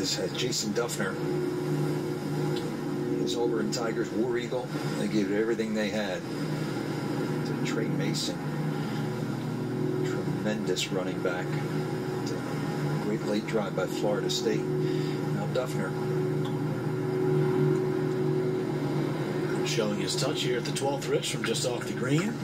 is uh, Jason Dufner. over in Tigers War Eagle. They gave everything they had. To Tre Mason, tremendous running back. Great late drive by Florida State. Now Dufner. Showing his touch here at the 12th Rich from just off the green.